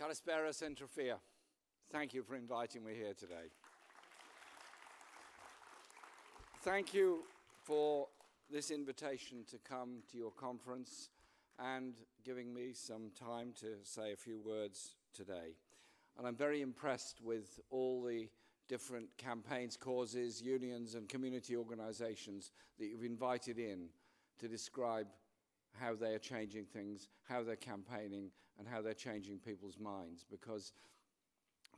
Kalispera Centrofia. Thank you for inviting me here today. Thank you for this invitation to come to your conference and giving me some time to say a few words today. And I'm very impressed with all the different campaigns, causes, unions, and community organizations that you've invited in to describe how they are changing things, how they're campaigning, and how they're changing people's minds. Because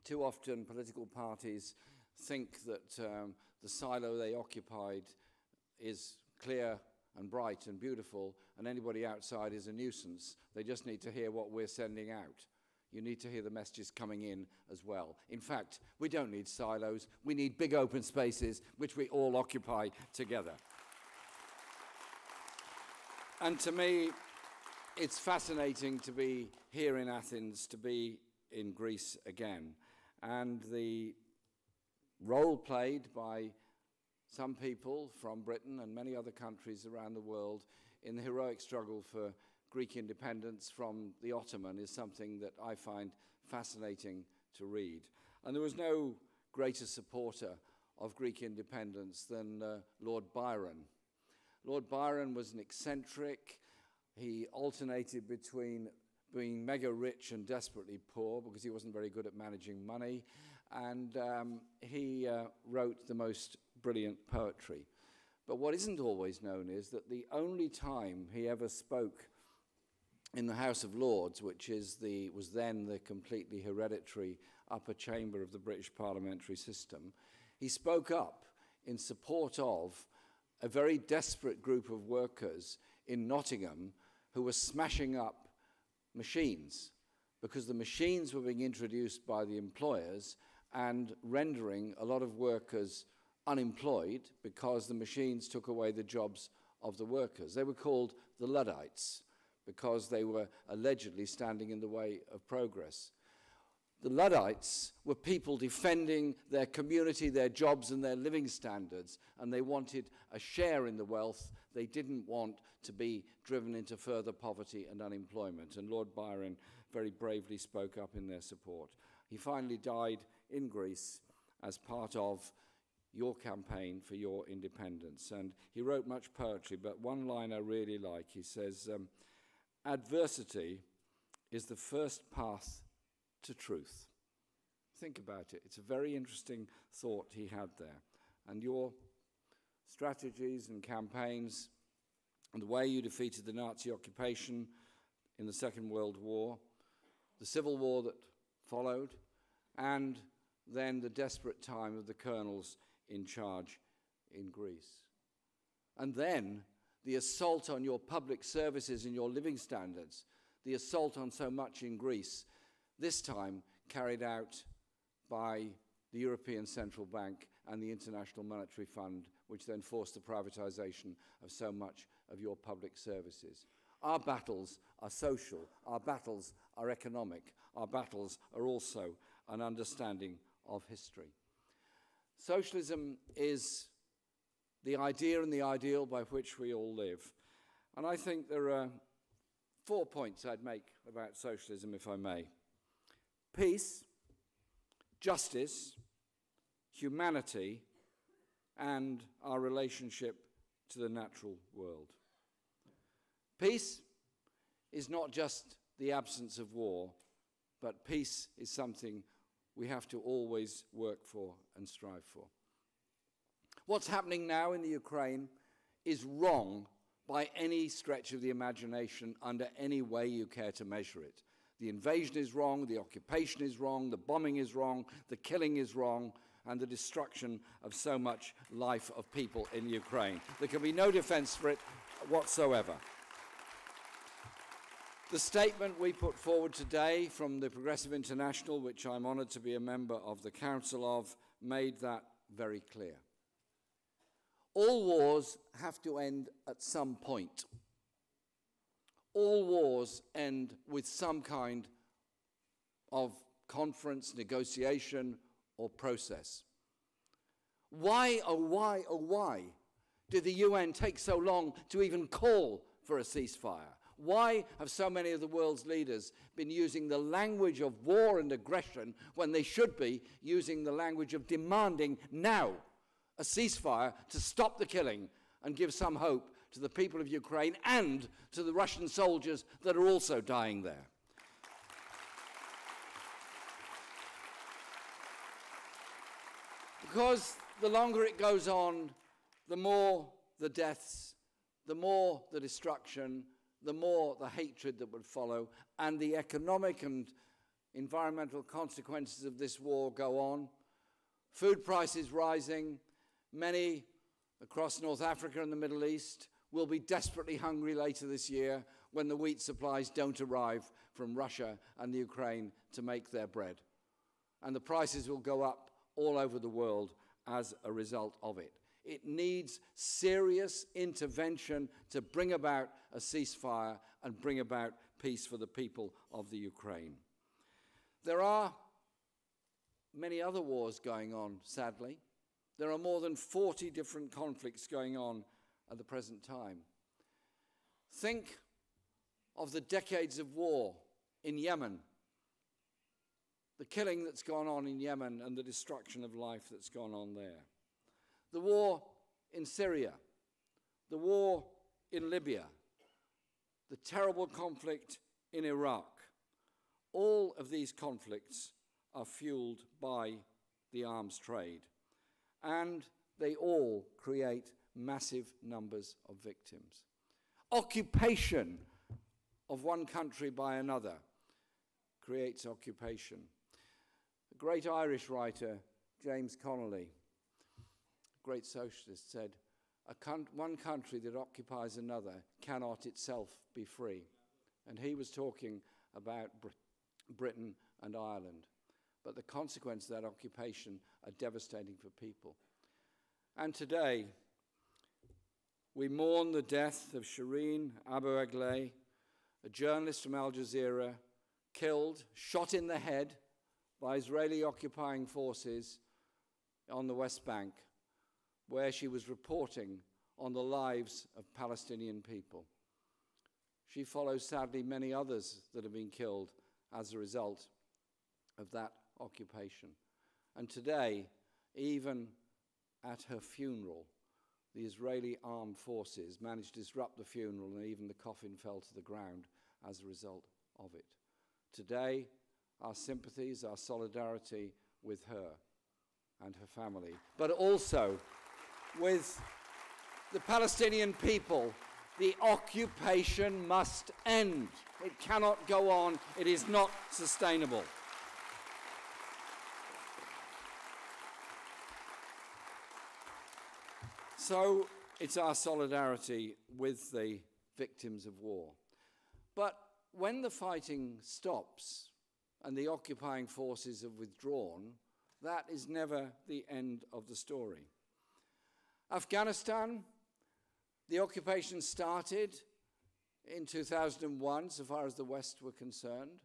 too often political parties think that um, the silo they occupied is clear and bright and beautiful, and anybody outside is a nuisance. They just need to hear what we're sending out. You need to hear the messages coming in as well. In fact, we don't need silos, we need big open spaces which we all occupy together. And to me, it's fascinating to be here in Athens, to be in Greece again. And the role played by some people from Britain and many other countries around the world in the heroic struggle for Greek independence from the Ottoman is something that I find fascinating to read. And there was no greater supporter of Greek independence than uh, Lord Byron. Lord Byron was an eccentric. He alternated between being mega rich and desperately poor because he wasn't very good at managing money. And um, he uh, wrote the most brilliant poetry. But what isn't always known is that the only time he ever spoke in the House of Lords, which is the, was then the completely hereditary upper chamber of the British parliamentary system, he spoke up in support of a very desperate group of workers in Nottingham who were smashing up machines because the machines were being introduced by the employers and rendering a lot of workers unemployed because the machines took away the jobs of the workers. They were called the Luddites because they were allegedly standing in the way of progress. The Luddites were people defending their community, their jobs, and their living standards, and they wanted a share in the wealth. They didn't want to be driven into further poverty and unemployment. And Lord Byron very bravely spoke up in their support. He finally died in Greece as part of your campaign for your independence. And he wrote much poetry, but one line I really like. He says, um, Adversity is the first path to truth. Think about it. It's a very interesting thought he had there. And your strategies and campaigns and the way you defeated the Nazi occupation in the Second World War, the civil war that followed, and then the desperate time of the colonels in charge in Greece. And then the assault on your public services and your living standards, the assault on so much in Greece, this time carried out by the European Central Bank and the International Monetary Fund, which then forced the privatization of so much of your public services. Our battles are social, our battles are economic, our battles are also an understanding of history. Socialism is the idea and the ideal by which we all live. And I think there are four points I'd make about socialism, if I may peace, justice, humanity, and our relationship to the natural world. Peace is not just the absence of war, but peace is something we have to always work for and strive for. What's happening now in the Ukraine is wrong by any stretch of the imagination under any way you care to measure it. The invasion is wrong, the occupation is wrong, the bombing is wrong, the killing is wrong, and the destruction of so much life of people in Ukraine. There can be no defense for it whatsoever. The statement we put forward today from the Progressive International, which I'm honoured to be a member of the Council of, made that very clear. All wars have to end at some point. All wars end with some kind of conference, negotiation, or process. Why, oh, why, oh, why did the UN take so long to even call for a ceasefire? Why have so many of the world's leaders been using the language of war and aggression when they should be using the language of demanding now a ceasefire to stop the killing and give some hope to the people of Ukraine and to the Russian soldiers that are also dying there? Because the longer it goes on, the more the deaths, the more the destruction, the more the hatred that would follow, and the economic and environmental consequences of this war go on. Food prices rising, many across North Africa and the Middle East will be desperately hungry later this year when the wheat supplies don't arrive from Russia and the Ukraine to make their bread. And the prices will go up all over the world as a result of it. It needs serious intervention to bring about a ceasefire and bring about peace for the people of the Ukraine. There are many other wars going on, sadly. There are more than 40 different conflicts going on at the present time. Think of the decades of war in Yemen the killing that's gone on in Yemen and the destruction of life that's gone on there. The war in Syria, the war in Libya, the terrible conflict in Iraq. All of these conflicts are fueled by the arms trade, and they all create massive numbers of victims. Occupation of one country by another creates occupation The great Irish writer, James Connolly, great socialist, said, one country that occupies another cannot itself be free. And he was talking about Br Britain and Ireland. But the consequences of that occupation are devastating for people. And today, we mourn the death of Shireen Abu Akleh, a journalist from Al Jazeera, killed, shot in the head by Israeli occupying forces on the West Bank, where she was reporting on the lives of Palestinian people. She follows, sadly, many others that have been killed as a result of that occupation. And today, even at her funeral, the Israeli armed forces managed to disrupt the funeral, and even the coffin fell to the ground as a result of it. Today, our sympathies, our solidarity with her and her family, but also with the Palestinian people. The occupation must end. It cannot go on. It is not sustainable. So it's our solidarity with the victims of war. But when the fighting stops, and the occupying forces have withdrawn, that is never the end of the story. Afghanistan, the occupation started in 2001, so far as the West were concerned.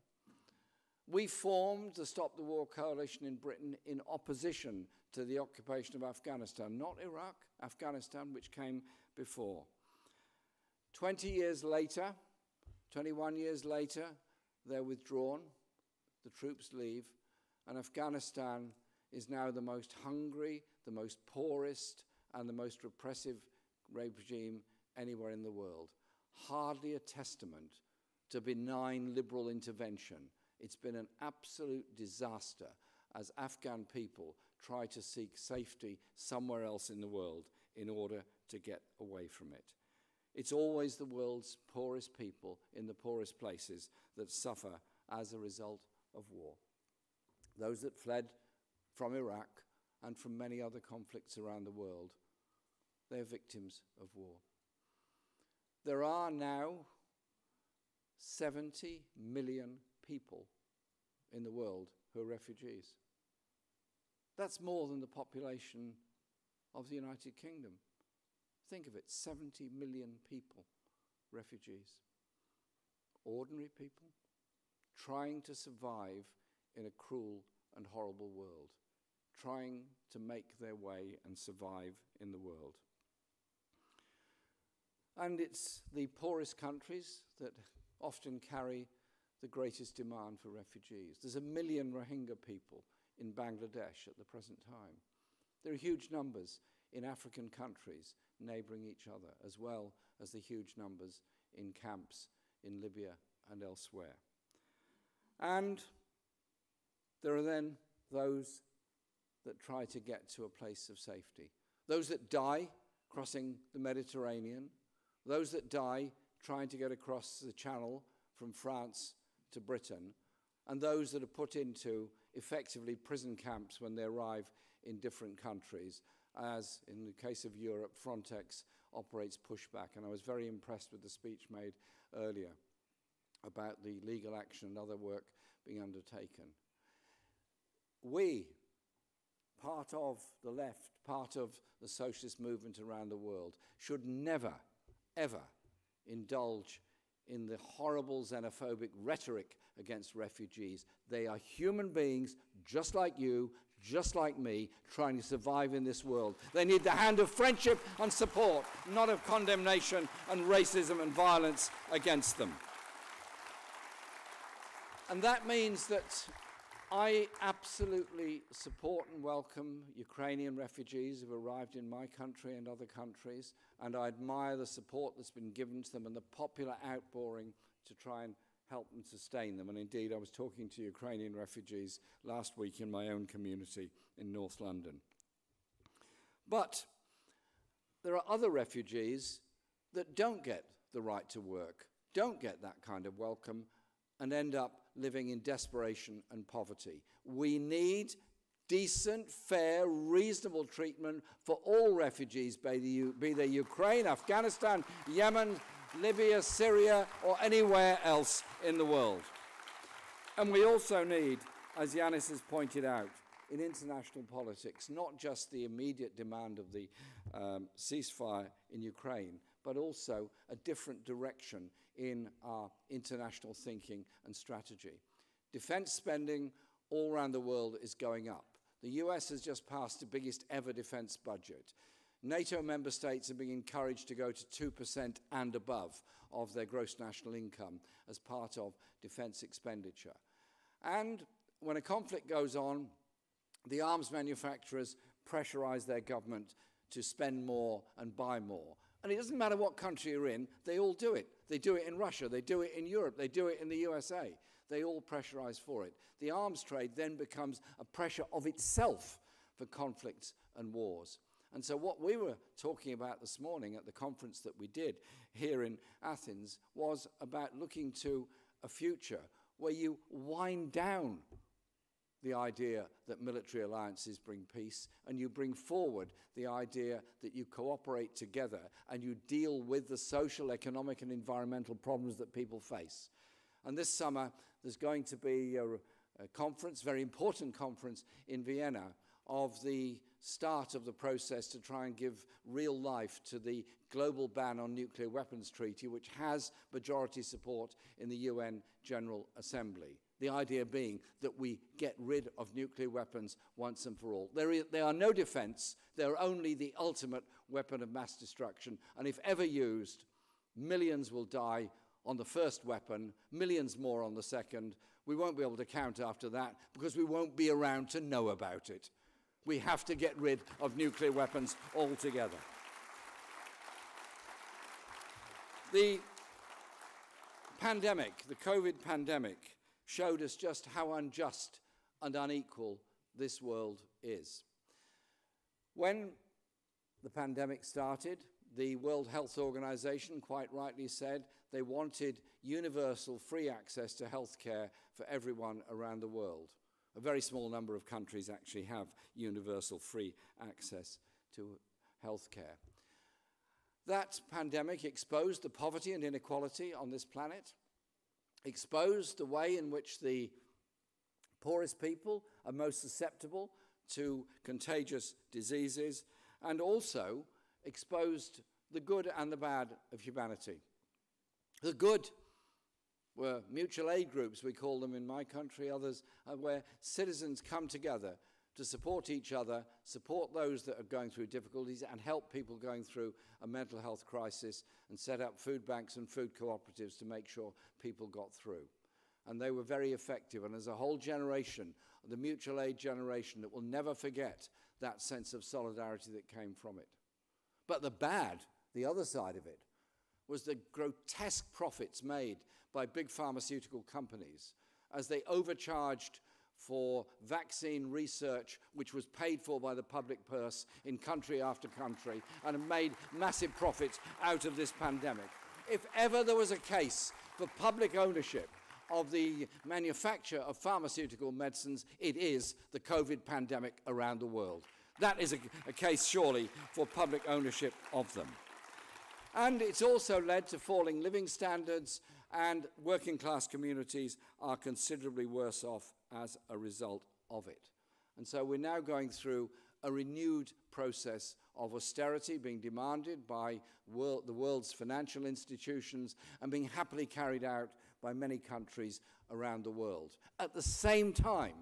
We formed the Stop the War Coalition in Britain in opposition to the occupation of Afghanistan, not Iraq, Afghanistan, which came before. 20 years later, 21 years later, they're withdrawn the troops leave, and Afghanistan is now the most hungry, the most poorest, and the most repressive regime anywhere in the world. Hardly a testament to benign liberal intervention. It's been an absolute disaster as Afghan people try to seek safety somewhere else in the world in order to get away from it. It's always the world's poorest people in the poorest places that suffer as a result of war. Those that fled from Iraq and from many other conflicts around the world, they're victims of war. There are now 70 million people in the world who are refugees. That's more than the population of the United Kingdom. Think of it 70 million people, refugees. Ordinary people, trying to survive in a cruel and horrible world, trying to make their way and survive in the world. And it's the poorest countries that often carry the greatest demand for refugees. There's a million Rohingya people in Bangladesh at the present time. There are huge numbers in African countries neighbouring each other, as well as the huge numbers in camps in Libya and elsewhere. And there are then those that try to get to a place of safety. Those that die crossing the Mediterranean, those that die trying to get across the channel from France to Britain, and those that are put into effectively prison camps when they arrive in different countries, as in the case of Europe, Frontex operates pushback. And I was very impressed with the speech made earlier about the legal action and other work being undertaken. We, part of the left, part of the socialist movement around the world, should never, ever indulge in the horrible xenophobic rhetoric against refugees. They are human beings just like you, just like me, trying to survive in this world. They need the hand of friendship and support, not of condemnation and racism and violence against them. And that means that I absolutely support and welcome Ukrainian refugees who've arrived in my country and other countries, and I admire the support that's been given to them and the popular outpouring to try and help and sustain them. And indeed, I was talking to Ukrainian refugees last week in my own community in North London. But there are other refugees that don't get the right to work, don't get that kind of welcome, and end up living in desperation and poverty. We need decent, fair, reasonable treatment for all refugees, be they Ukraine, Afghanistan, Yemen, Libya, Syria, or anywhere else in the world. And we also need, as Yanis has pointed out, in international politics, not just the immediate demand of the um, ceasefire in Ukraine, but also a different direction in our international thinking and strategy. Defense spending all around the world is going up. The US has just passed the biggest ever defense budget. NATO member states are being encouraged to go to 2% and above of their gross national income as part of defense expenditure. And when a conflict goes on, the arms manufacturers pressurize their government to spend more and buy more. And it doesn't matter what country you're in, they all do it. They do it in Russia, they do it in Europe, they do it in the USA. They all pressurize for it. The arms trade then becomes a pressure of itself for conflicts and wars. And so, what we were talking about this morning at the conference that we did here in Athens was about looking to a future where you wind down the idea that military alliances bring peace, and you bring forward the idea that you cooperate together and you deal with the social, economic, and environmental problems that people face. And this summer, there's going to be a, a conference, very important conference in Vienna, of the start of the process to try and give real life to the global ban on nuclear weapons treaty, which has majority support in the UN General Assembly. The idea being that we get rid of nuclear weapons once and for all. There they are no defense, they're only the ultimate weapon of mass destruction. And if ever used, millions will die on the first weapon, millions more on the second. We won't be able to count after that because we won't be around to know about it. We have to get rid of nuclear weapons altogether. The pandemic, the COVID pandemic, showed us just how unjust and unequal this world is. When the pandemic started, the World Health Organization quite rightly said they wanted universal free access to health care for everyone around the world. A very small number of countries actually have universal free access to health care. That pandemic exposed the poverty and inequality on this planet, exposed the way in which the poorest people are most susceptible to contagious diseases, and also exposed the good and the bad of humanity. The good were mutual aid groups, we call them in my country, others, uh, where citizens come together to support each other, support those that are going through difficulties, and help people going through a mental health crisis, and set up food banks and food cooperatives to make sure people got through. And they were very effective. And as a whole generation, the mutual aid generation, that will never forget that sense of solidarity that came from it. But the bad, the other side of it, was the grotesque profits made by big pharmaceutical companies as they overcharged for vaccine research, which was paid for by the public purse in country after country, and made massive profits out of this pandemic. If ever there was a case for public ownership of the manufacture of pharmaceutical medicines, it is the COVID pandemic around the world. That is a, a case, surely, for public ownership of them. And it's also led to falling living standards, and working class communities are considerably worse off as a result of it. And so we're now going through a renewed process of austerity being demanded by world, the world's financial institutions and being happily carried out by many countries around the world. At the same time,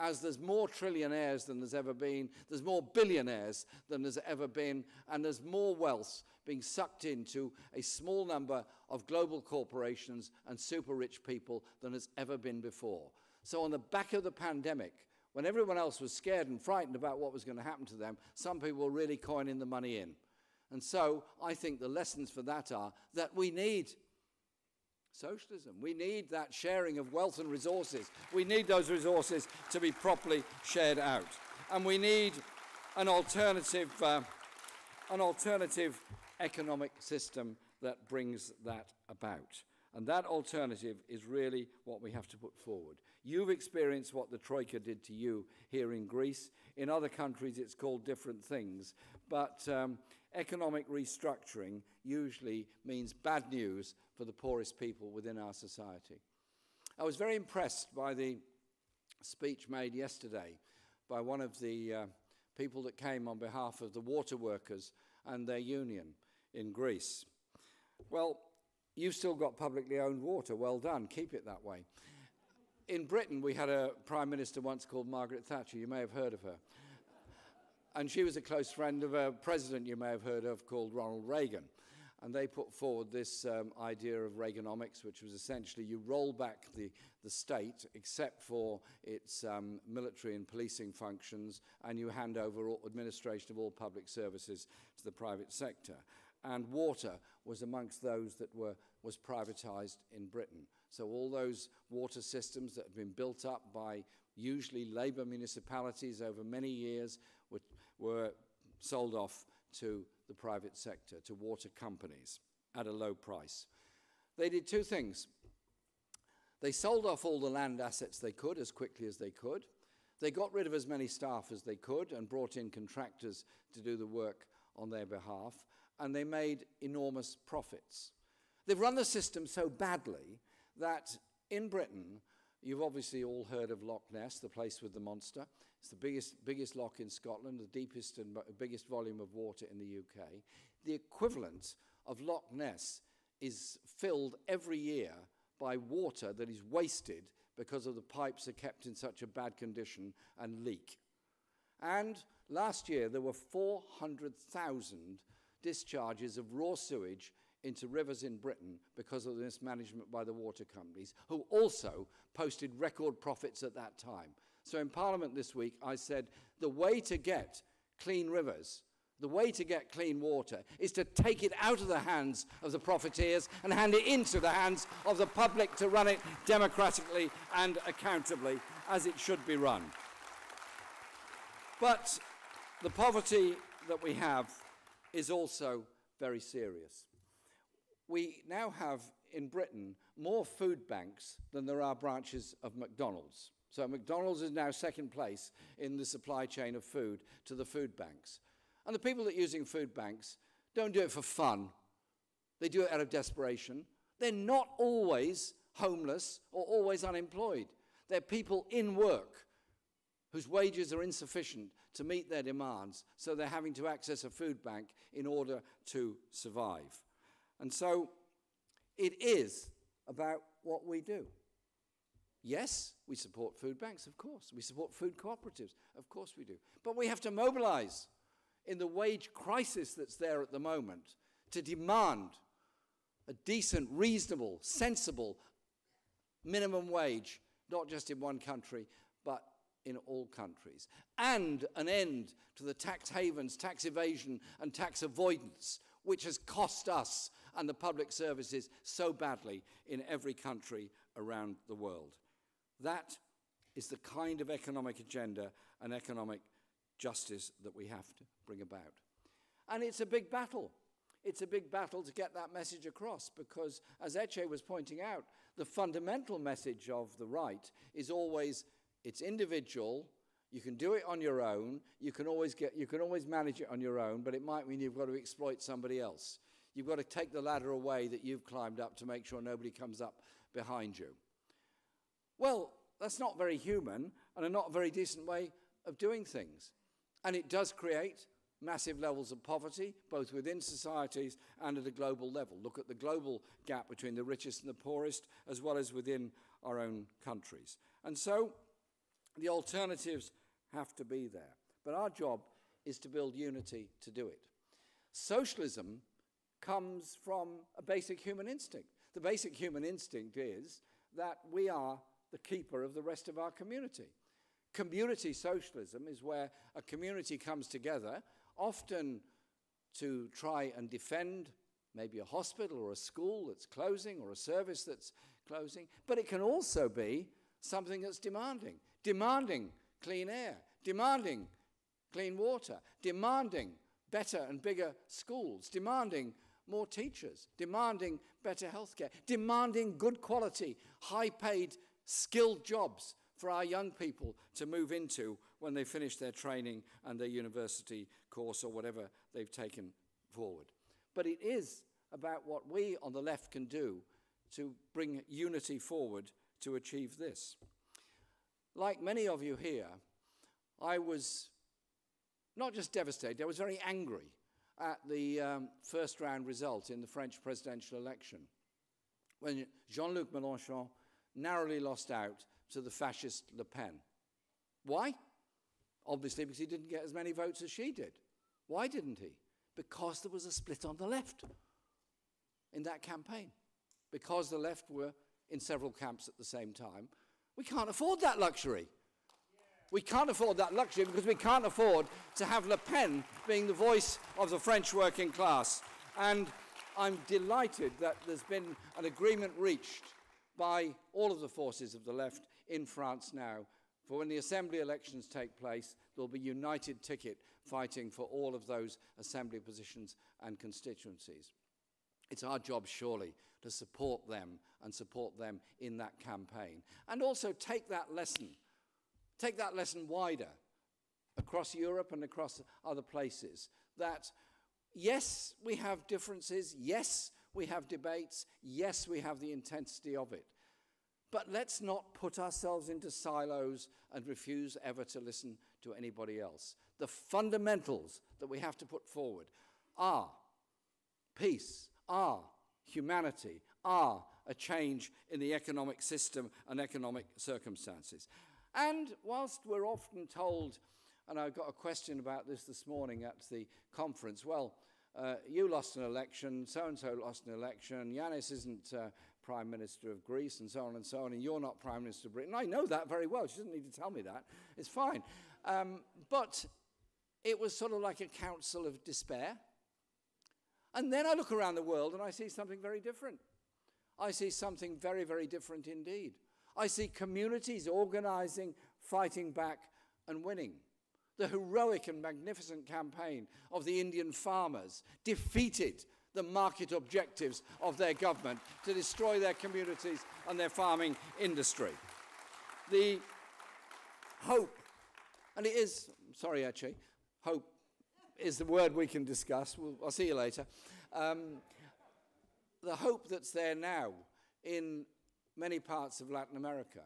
as there's more trillionaires than there's ever been, there's more billionaires than there's ever been, and there's more wealth being sucked into a small number of global corporations and super rich people than has ever been before. So, on the back of the pandemic, when everyone else was scared and frightened about what was going to happen to them, some people were really coining the money in. And so, I think the lessons for that are that we need socialism. We need that sharing of wealth and resources. We need those resources to be properly shared out. And we need an alternative, uh, an alternative economic system that brings that about. And that alternative is really what we have to put forward. You've experienced what the Troika did to you here in Greece. In other countries, it's called different things. But um, economic restructuring usually means bad news for the poorest people within our society. I was very impressed by the speech made yesterday by one of the uh, people that came on behalf of the water workers and their union in Greece. Well, you've still got publicly owned water. Well done. Keep it that way. In Britain, we had a prime minister once called Margaret Thatcher. You may have heard of her. And she was a close friend of a president you may have heard of called Ronald Reagan. And they put forward this um, idea of Reaganomics, which was essentially you roll back the, the state, except for its um, military and policing functions, and you hand over all administration of all public services to the private sector and water was amongst those that were, was privatized in Britain. So all those water systems that had been built up by usually Labour municipalities over many years were, sold off to the private sector, to water companies at a low price. They did two things. They sold off all the land assets they could as quickly as they could. They got rid of as many staff as they could and brought in contractors to do the work on their behalf and they made enormous profits. They've run the system so badly that in Britain, you've obviously all heard of Loch Ness, the place with the monster. It's the biggest, biggest loch in Scotland, the deepest and biggest volume of water in the UK. The equivalent of Loch Ness is filled every year by water that is wasted because of the pipes are kept in such a bad condition and leak. And last year there were 400,000 discharges of raw sewage into rivers in Britain because of the mismanagement by the water companies, who also posted record profits at that time. So in Parliament this week, I said the way to get clean rivers, the way to get clean water, is to take it out of the hands of the profiteers and hand it into the hands of the public to run it democratically and accountably as it should be run. But the poverty that we have is also very serious. We now have in Britain more food banks than there are branches of McDonald's. So McDonald's is now second place in the supply chain of food to the food banks. And the people that are using food banks don't do it for fun. They do it out of desperation. They're not always homeless or always unemployed. They're people in work whose wages are insufficient to meet their demands, so they're having to access a food bank in order to survive. And so it is about what we do. Yes, we support food banks, of course. We support food cooperatives, of course we do. But we have to mobilize in the wage crisis that's there at the moment to demand a decent, reasonable, sensible minimum wage, not just in one country, but in all countries. And an end to the tax havens, tax evasion, and tax avoidance, which has cost us and the public services so badly in every country around the world. That is the kind of economic agenda and economic justice that we have to bring about. And it's a big battle. It's a big battle to get that message across because, as Etche was pointing out, the fundamental message of the right is always it's individual. You can do it on your own. You can always get you can always manage it on your own, but it might mean you've got to exploit somebody else. You've got to take the ladder away that you've climbed up to make sure nobody comes up behind you. Well, that's not very human and a not very decent way of doing things. And it does create massive levels of poverty, both within societies and at a global level. Look at the global gap between the richest and the poorest, as well as within our own countries. And so the alternatives have to be there. But our job is to build unity to do it. Socialism comes from a basic human instinct. The basic human instinct is that we are the keeper of the rest of our community. Community socialism is where a community comes together, often to try and defend maybe a hospital or a school that's closing or a service that's closing, but it can also be something that's demanding, demanding clean air, demanding clean water, demanding better and bigger schools, demanding more teachers, demanding better healthcare, demanding good quality, high paid, skilled jobs for our young people to move into when they finish their training and their university course or whatever they've taken forward. But it is about what we on the left can do to bring unity forward to achieve this. Like many of you here, I was not just devastated, I was very angry at the um, first round result in the French presidential election when Jean Luc Mélenchon narrowly lost out to the fascist Le Pen. Why? Obviously, because he didn't get as many votes as she did. Why didn't he? Because there was a split on the left in that campaign. Because the left were in several camps at the same time. We can't afford that luxury. We can't afford that luxury because we can't afford to have Le Pen being the voice of the French working class. And I'm delighted that there's been an agreement reached by all of the forces of the left in France now. For when the assembly elections take place, there'll be united ticket fighting for all of those assembly positions and constituencies. It's our job, surely, to support them and support them in that campaign. And also take that lesson take that lesson wider across Europe and across other places that yes, we have differences, yes, we have debates, yes, we have the intensity of it. But let's not put ourselves into silos and refuse ever to listen to anybody else. The fundamentals that we have to put forward are peace, are humanity, are a change in the economic system and economic circumstances. And whilst we're often told, and I got a question about this this morning at the conference, well, uh, you lost an election, so and so lost an election, Yanis isn't uh, Prime Minister of Greece, and so on and so on, and you're not Prime Minister of Britain. I know that very well. She doesn't need to tell me that. It's fine. Um, but it was sort of like a council of despair. And then I look around the world and I see something very different. I see something very, very different indeed. I see communities organizing, fighting back, and winning. The heroic and magnificent campaign of the Indian farmers defeated the market objectives of their government to destroy their communities and their farming industry. The hope, and it is, sorry, actually, hope is the word we can discuss. We'll, I'll see you later. Um, the hope that's there now in many parts of Latin America.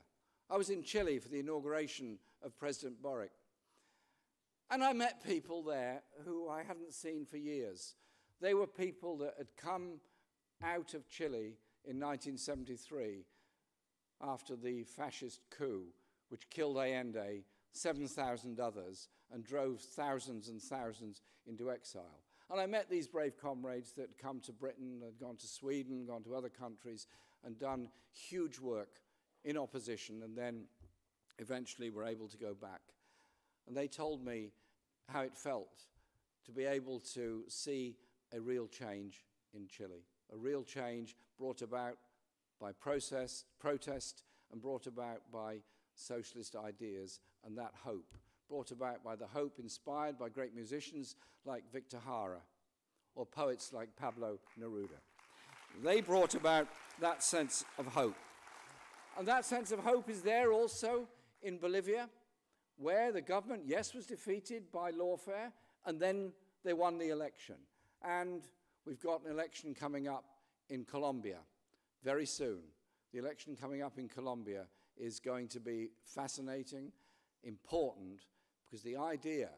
I was in Chile for the inauguration of President Boric. And I met people there who I hadn't seen for years. They were people that had come out of Chile in 1973 after the fascist coup, which killed Allende, 7,000 others, and drove thousands and thousands into exile. And I met these brave comrades that had come to Britain, had gone to Sweden, gone to other countries, and done huge work in opposition, and then eventually were able to go back. And they told me how it felt to be able to see a real change in Chile, a real change brought about by process, protest and brought about by socialist ideas and that hope, brought about by the hope inspired by great musicians like Victor Jara or poets like Pablo Neruda. They brought about that sense of hope. And that sense of hope is there also in Bolivia, where the government, yes, was defeated by lawfare, and then they won the election. And we've got an election coming up in Colombia very soon. The election coming up in Colombia is going to be fascinating, important, because the idea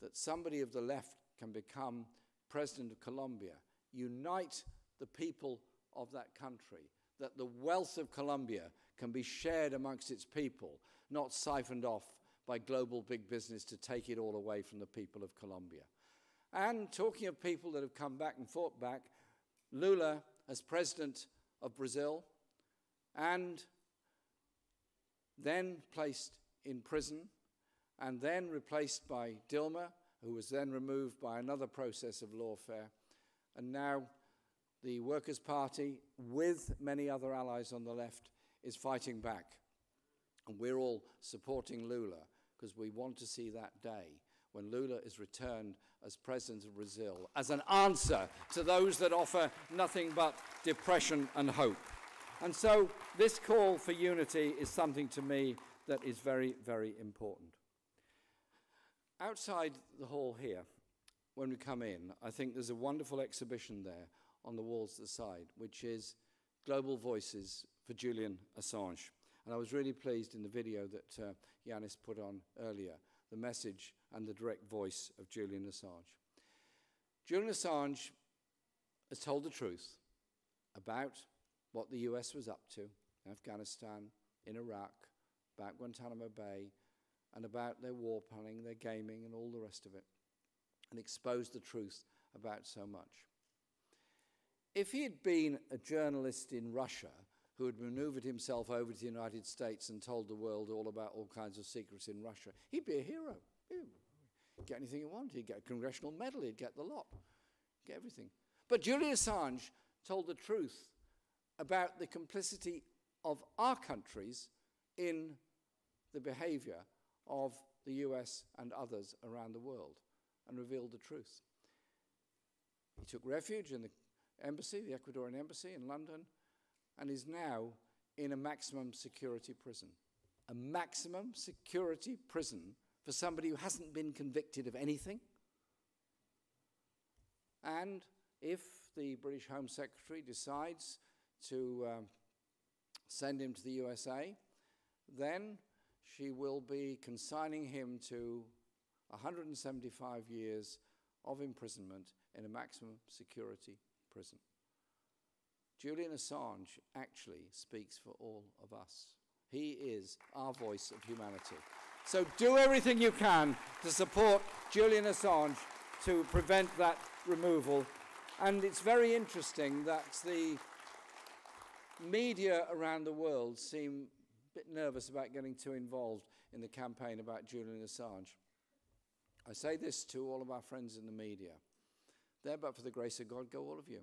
that somebody of the left can become president of Colombia, unite the people of that country, that the wealth of Colombia can be shared amongst its people, not siphoned off by global big business to take it all away from the people of Colombia. And talking of people that have come back and fought back, Lula, as president of Brazil, and then placed in prison, and then replaced by Dilma, who was then removed by another process of lawfare, and now the Workers' Party, with many other allies on the left, is fighting back. And we're all supporting Lula because we want to see that day when Lula is returned as president of Brazil as an answer to those that offer nothing but depression and hope. And so this call for unity is something to me that is very, very important. Outside the hall here, when we come in, I think there's a wonderful exhibition there on the walls to the side, which is Global Voices for Julian Assange. And I was really pleased in the video that uh, Yanis put on earlier, the message and the direct voice of Julian Assange. Julian Assange has told the truth about what the US was up to in Afghanistan, in Iraq, about Guantanamo Bay, and about their war planning, their gaming, and all the rest of it, and exposed the truth about so much. If he had been a journalist in Russia who had maneuvered himself over to the United States and told the world all about all kinds of secrets in Russia, he'd be a hero. He'd get anything he wanted. He'd get a congressional medal. He'd get the lot. Get everything. But Julian Assange told the truth about the complicity of our countries in the behavior of the US and others around the world and revealed the truth. He took refuge in the embassy, the Ecuadorian embassy in London, and is now in a maximum security prison. A maximum security prison for somebody who hasn't been convicted of anything. And if the British Home Secretary decides to um, send him to the USA, then she will be consigning him to 175 years of imprisonment in a maximum security prison. Julian Assange actually speaks for all of us. He is our voice of humanity. So do everything you can to support Julian Assange to prevent that removal. And it's very interesting that the media around the world seem a bit nervous about getting too involved in the campaign about Julian Assange. I say this to all of our friends in the media. There, but for the grace of God, go all of you.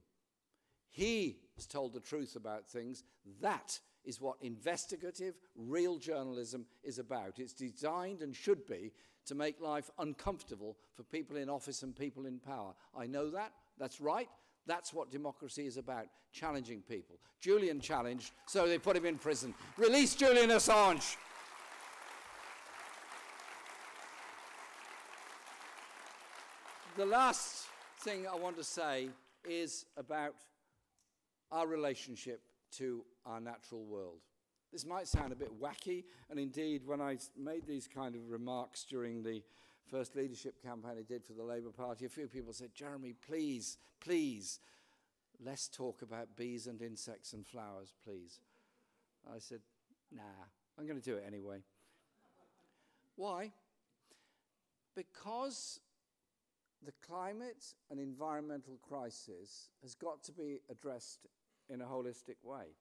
He has told the truth about things. That is what investigative, real journalism is about. It's designed and should be to make life uncomfortable for people in office and people in power. I know that. That's right. That's what democracy is about challenging people. Julian challenged, so they put him in prison. Release Julian Assange! The last thing I want to say is about our relationship to our natural world. This might sound a bit wacky, and indeed, when I made these kind of remarks during the first leadership campaign I did for the Labour Party, a few people said, Jeremy, please, please, let's talk about bees and insects and flowers, please. I said, Nah, I'm going to do it anyway. Why? Because the climate and environmental crisis has got to be addressed in a holistic way.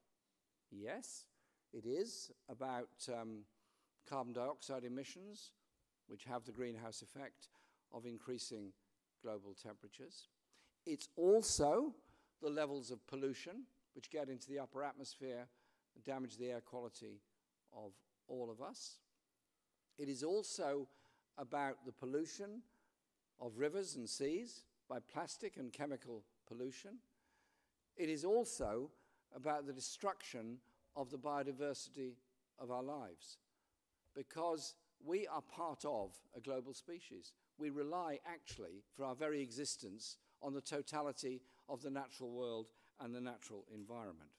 Yes, it is about um, carbon dioxide emissions, which have the greenhouse effect of increasing global temperatures. It's also the levels of pollution, which get into the upper atmosphere and damage the air quality of all of us. It is also about the pollution of rivers and seas by plastic and chemical pollution. It is also about the destruction of the biodiversity of our lives because we are part of a global species. We rely actually for our very existence on the totality of the natural world and the natural environment.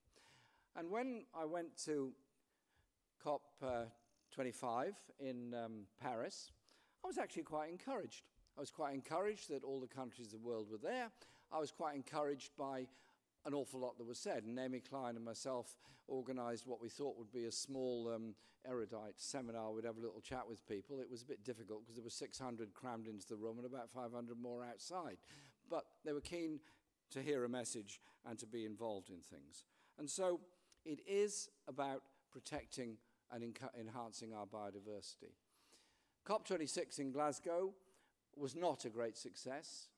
And when I went to COP25 uh, in um, Paris, I was actually quite encouraged. I was quite encouraged that all the countries of the world were there. I was quite encouraged by an awful lot that was said. And Naomi Klein and myself organised what we thought would be a small um, erudite seminar. We'd have a little chat with people. It was a bit difficult because there were 600 crammed into the room and about 500 more outside. But they were keen to hear a message and to be involved in things. And so it is about protecting and enhancing our biodiversity. COP26 in Glasgow was not a great success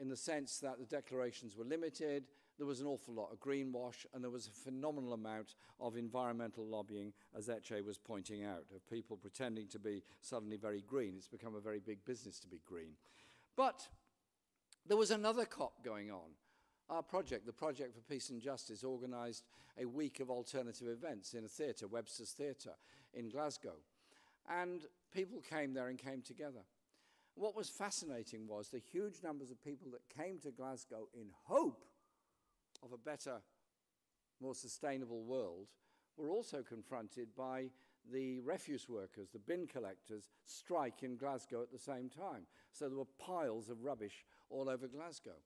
in the sense that the declarations were limited, there was an awful lot of greenwash, and there was a phenomenal amount of environmental lobbying, as Etche was pointing out, of people pretending to be suddenly very green. It's become a very big business to be green. But there was another COP going on. Our project, the Project for Peace and Justice, organised a week of alternative events in a theatre, Webster's Theatre, in Glasgow. And people came there and came together. What was fascinating was the huge numbers of people that came to Glasgow in hope of a better, more sustainable world were also confronted by the refuse workers, the bin collectors, strike in Glasgow at the same time. So there were piles of rubbish all over Glasgow.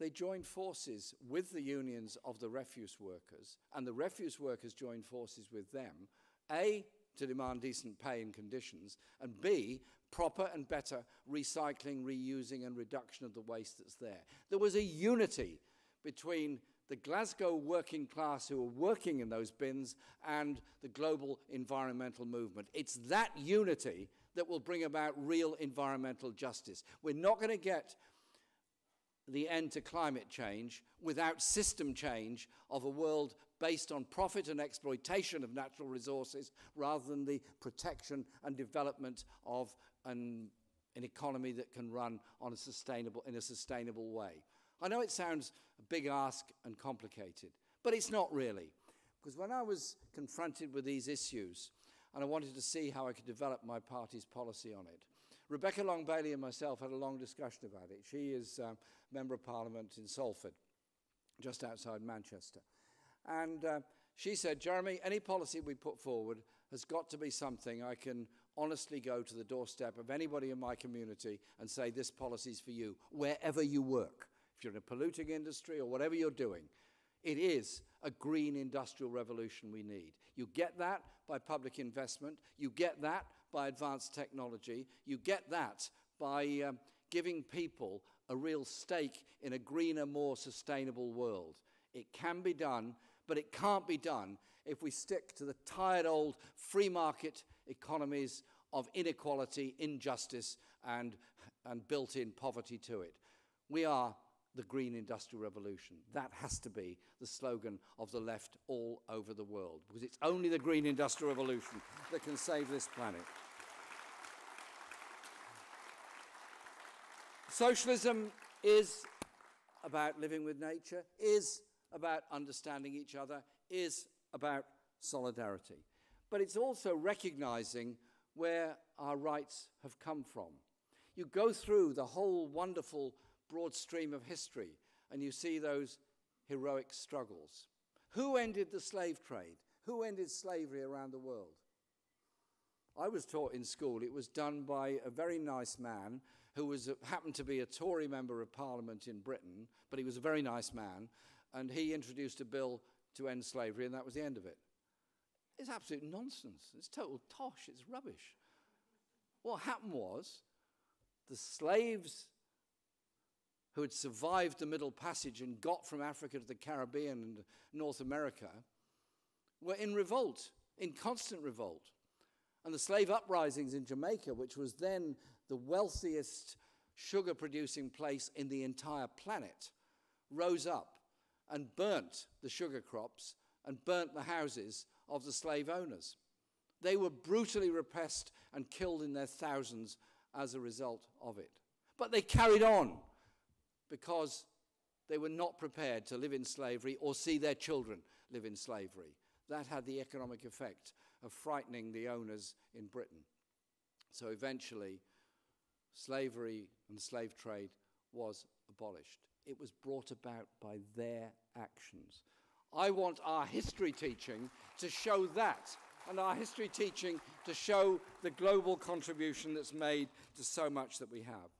They joined forces with the unions of the refuse workers, and the refuse workers joined forces with them, A, to demand decent pay and conditions, and B, proper and better recycling, reusing, and reduction of the waste that's there. There was a unity between the Glasgow working class who were working in those bins and the global environmental movement. It's that unity that will bring about real environmental justice. We're not going to get the end to climate change without system change of a world based on profit and exploitation of natural resources rather than the protection and development of an, an economy that can run on a sustainable, in a sustainable way. I know it sounds a big ask and complicated, but it's not really. Because when I was confronted with these issues and I wanted to see how I could develop my party's policy on it, Rebecca Long Bailey and myself had a long discussion about it. She is uh, Member of Parliament in Salford, just outside Manchester. And uh, she said, Jeremy, any policy we put forward has got to be something I can honestly go to the doorstep of anybody in my community and say, this policy is for you, wherever you work. If you're in a polluting industry or whatever you're doing, it is a green industrial revolution we need. You get that by public investment. You get that by advanced technology. You get that by um, giving people a real stake in a greener, more sustainable world. It can be done, but it can't be done if we stick to the tired old free market economies of inequality, injustice, and, and built in poverty to it. We are the green industrial revolution. That has to be the slogan of the left all over the world, because it's only the green industrial revolution that can save this planet. Socialism is about living with nature, is about understanding each other, is about solidarity. But it's also recognizing where our rights have come from. You go through the whole wonderful broad stream of history and you see those heroic struggles. Who ended the slave trade? Who ended slavery around the world? I was taught in school it was done by a very nice man who was, happened to be a Tory member of Parliament in Britain, but he was a very nice man, and he introduced a bill to end slavery and that was the end of it. It's absolute nonsense. It's total tosh. It's rubbish. What happened was the slaves who had survived the Middle Passage and got from Africa to the Caribbean and North America were in revolt, in constant revolt. And the slave uprisings in Jamaica, which was then the wealthiest sugar producing place in the entire planet, rose up and burnt the sugar crops and burnt the houses of the slave owners. They were brutally repressed and killed in their thousands as a result of it. But they carried on because they were not prepared to live in slavery or see their children live in slavery. That had the economic effect of frightening the owners in Britain. So eventually, slavery and slave trade was abolished. It was brought about by their actions. I want our history teaching to show that, and our history teaching to show the global contribution that's made to so much that we have.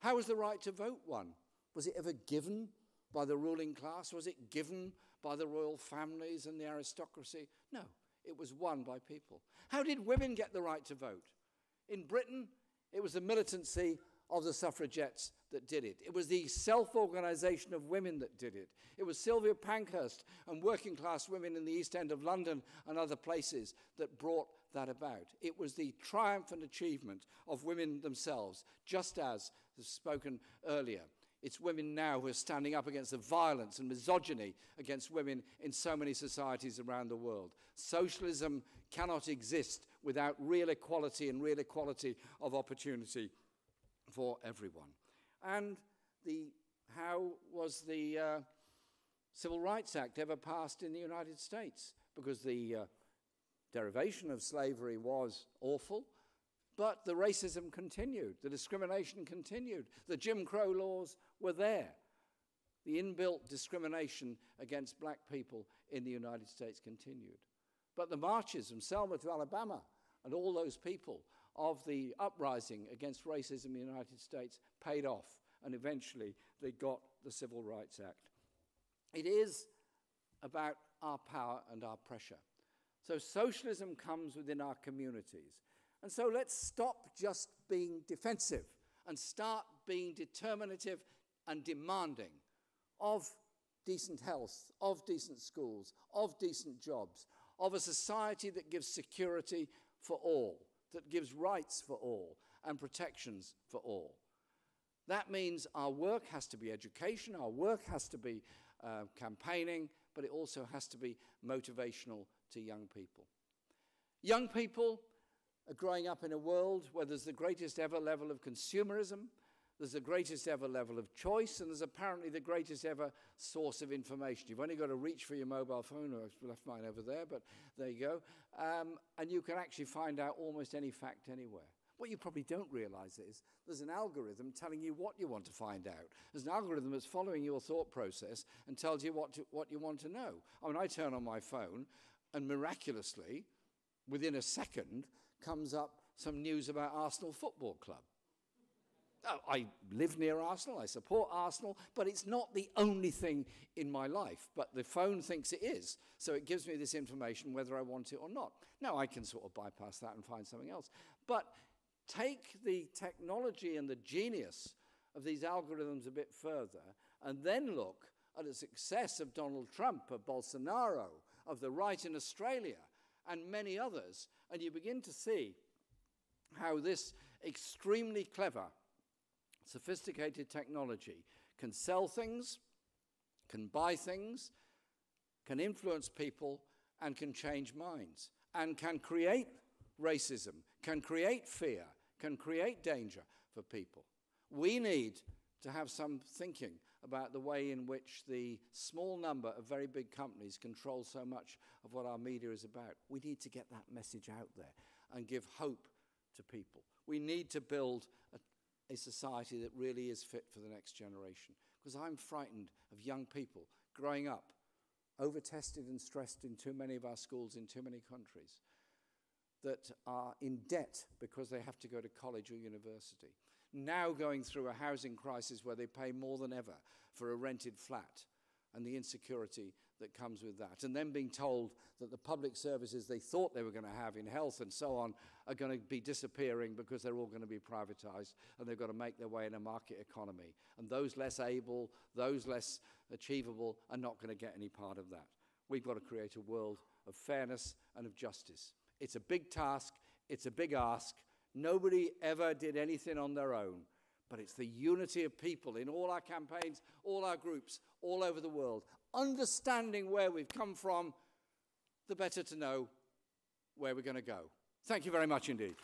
How was the right to vote won? Was it ever given by the ruling class? Was it given by the royal families and the aristocracy? No, it was won by people. How did women get the right to vote? In Britain, it was the militancy of the suffragettes that did it. It was the self organization of women that did it. It was Sylvia Pankhurst and working class women in the East End of London and other places that brought that about. It was the triumphant achievement of women themselves, just as spoken earlier. It's women now who are standing up against the violence and misogyny against women in so many societies around the world. Socialism cannot exist without real equality and real equality of opportunity for everyone. And the, how was the uh, Civil Rights Act ever passed in the United States? Because the uh, derivation of slavery was awful, but the racism continued, the discrimination continued, the Jim Crow laws were there. The inbuilt discrimination against black people in the United States continued. But the marches from Selma to Alabama and all those people of the uprising against racism in the United States paid off, and eventually they got the Civil Rights Act. It is about our power and our pressure. So socialism comes within our communities. And so let's stop just being defensive and start being determinative and demanding of decent health, of decent schools, of decent jobs, of a society that gives security for all that gives rights for all and protections for all. That means our work has to be education, our work has to be uh, campaigning, but it also has to be motivational to young people. Young people are growing up in a world where there's the greatest ever level of consumerism, there's the greatest ever level of choice, and there's apparently the greatest ever source of information. You've only got to reach for your mobile phone, or I've left mine over there, but there you go. Um, and you can actually find out almost any fact anywhere. What you probably don't realize is there's an algorithm telling you what you want to find out. There's an algorithm that's following your thought process and tells you what, to, what you want to know. I mean, I turn on my phone, and miraculously, within a second, comes up some news about Arsenal Football Club. Oh, I live near Arsenal, I support Arsenal, but it's not the only thing in my life. But the phone thinks it is, so it gives me this information whether I want it or not. Now, I can sort of bypass that and find something else. But take the technology and the genius of these algorithms a bit further, and then look at the success of Donald Trump, of Bolsonaro, of the right in Australia, and many others, and you begin to see how this extremely clever sophisticated technology can sell things, can buy things, can influence people, and can change minds, and can create racism, can create fear, can create danger for people. We need to have some thinking about the way in which the small number of very big companies control so much of what our media is about. We need to get that message out there and give hope to people. We need to build a a society that really is fit for the next generation. Because I'm frightened of young people growing up over-tested and stressed in too many of our schools in too many countries that are in debt because they have to go to college or university. Now going through a housing crisis where they pay more than ever for a rented flat and the insecurity that comes with that. And then being told that the public services they thought they were going to have in health and so on are going to be disappearing because they're all going to be privatized and they've got to make their way in a market economy. And those less able, those less achievable are not going to get any part of that. We've got to create a world of fairness and of justice. It's a big task, it's a big ask. Nobody ever did anything on their own but it's the unity of people in all our campaigns, all our groups, all over the world, understanding where we've come from, the better to know where we're going to go. Thank you very much indeed.